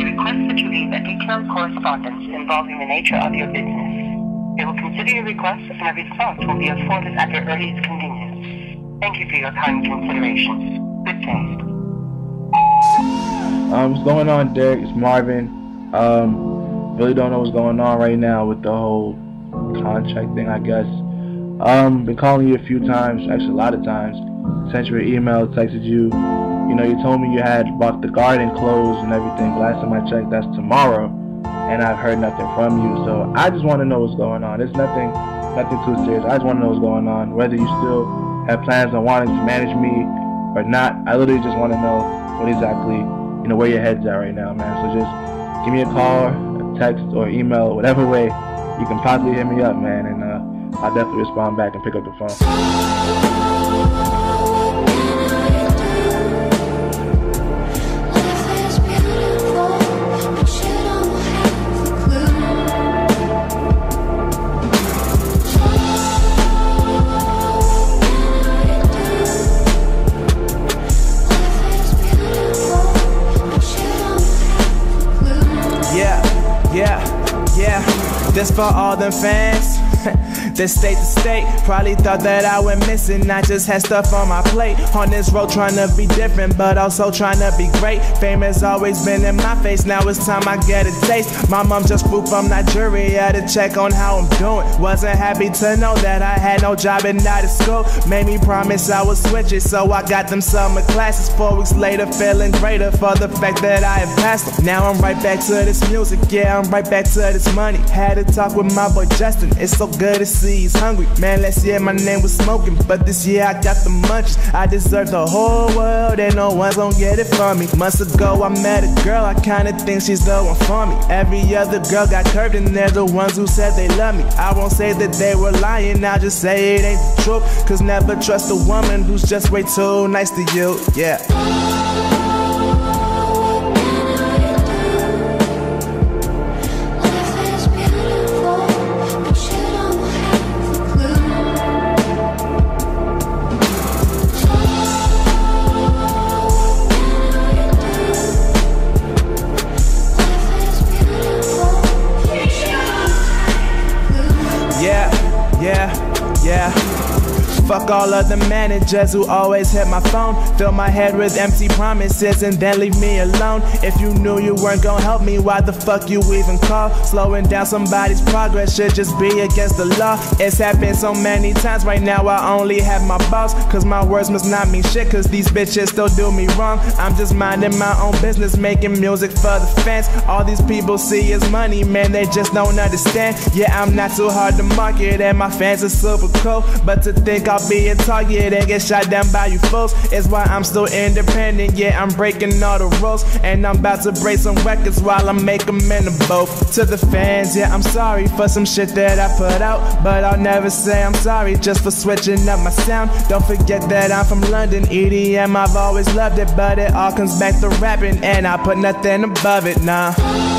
They request that you leave a detailed correspondence involving the nature of your business. They will consider your request and a response will be afforded at your earliest convenience. Thank you for your kind consideration. Good day. Um, what's going on, Derek? It's Marvin. Um, really don't know what's going on right now with the whole contract thing, I guess. Um, been calling you a few times, actually a lot of times. Sent you an email, texted you. You know, you told me you had bought the garden clothes and everything. Last time I checked, that's tomorrow, and I've heard nothing from you. So I just want to know what's going on. It's nothing, nothing too serious. I just want to know what's going on. Whether you still have plans on wanting to manage me or not. I literally just want to know what exactly, you know, where your head's at right now, man. So just give me a call, a text, or email, whatever way you can possibly hit me up, man, and uh, I'll definitely respond back and pick up the phone. For all them fans. this state to state, probably thought that I went missing. I just had stuff on my plate. On this road, trying to be different, but also trying to be great. Fame has always been in my face. Now it's time I get a taste. My mom just flew from Nigeria to check on how I'm doing. Wasn't happy to know that I had no job and not at school. Made me promise I would switch it, so I got them summer classes. Four weeks later, feeling greater for the fact that I have passed them. Now I'm right back to this music, yeah, I'm right back to this money. Had a talk with my boy Justin. It's so good to see he's hungry. Man, last year my name was smoking, but this year I got the munchies. I deserve the whole world, and no one's gonna get it from me. Months ago I met a girl, I kinda think she's the one for me. Every other girl got curved, and they're the ones who said they love me. I won't say that they were lying, I'll just say it ain't the truth. Cause never trust a woman who's just way too nice to you. Yeah, yeah. Fuck all of the managers who always hit my phone. Fill my head with empty promises and then leave me alone. If you knew you weren't gonna help me, why the fuck you even call? Slowing down somebody's progress should just be against the law. It's happened so many times, right now I only have my boss. Cause my words must not mean shit, cause these bitches still do me wrong. I'm just minding my own business, making music for the fans. All these people see is money, man, they just don't understand. Yeah, I'm not too hard to market, and my fans are super cool. But to think I'll be a target and get shot down by you folks It's why I'm still independent. Yeah, I'm breaking all the rules, and I'm about to break some records while I make them in the both. To the fans, yeah, I'm sorry for some shit that I put out, but I'll never say I'm sorry just for switching up my sound. Don't forget that I'm from London, EDM, I've always loved it, but it all comes back to rapping, and I put nothing above it, nah.